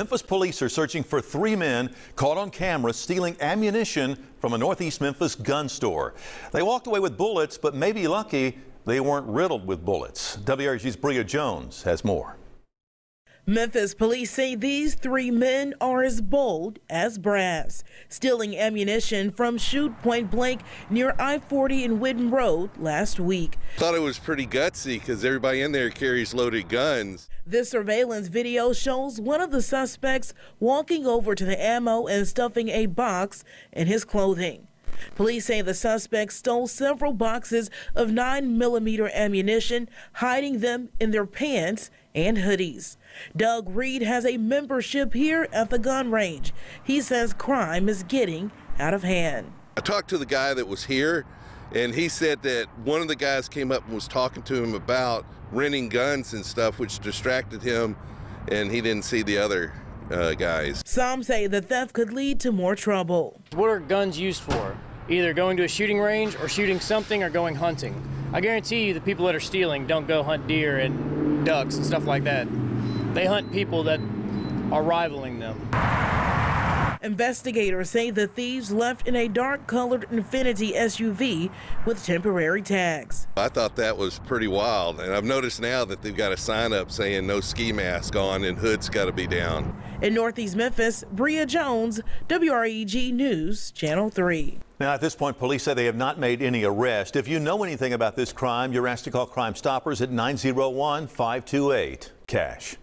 Memphis police are searching for three men caught on camera stealing ammunition from a Northeast Memphis gun store. They walked away with bullets, but maybe lucky they weren't riddled with bullets. WREG's Bria Jones has more. Memphis police say these three men are as bold as brass, stealing ammunition from shoot point blank near I 40 and Whitten Road last week. Thought it was pretty gutsy because everybody in there carries loaded guns. This surveillance video shows one of the suspects walking over to the ammo and stuffing a box in his clothing. Police say the suspect stole several boxes of 9mm ammunition, hiding them in their pants and hoodies. Doug Reed has a membership here at the gun range. He says crime is getting out of hand. I talked to the guy that was here, and he said that one of the guys came up and was talking to him about renting guns and stuff, which distracted him, and he didn't see the other uh, guys. Some say the theft could lead to more trouble. What are guns used for? Either going to a shooting range or shooting something or going hunting. I guarantee you the people that are stealing don't go hunt deer and ducks and stuff like that. They hunt people that are rivaling them. Investigators say the thieves left in a dark colored Infiniti SUV with temporary tags. I thought that was pretty wild, and I've noticed now that they've got a sign up saying no ski mask on and hood's got to be down. In Northeast Memphis, Bria Jones, WREG News, Channel 3. Now, at this point, police say they have not made any arrest. If you know anything about this crime, you're asked to call Crime Stoppers at 901 528 CASH.